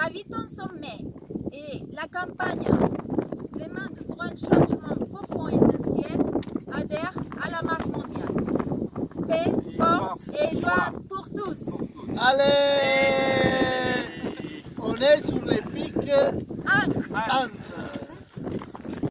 Gravitons sommet et la campagne demande pour un changement profond et essentiel adhère à la marche mondiale. Paix, force et joie pour tous. Allez On est sur les pics Un. Anne.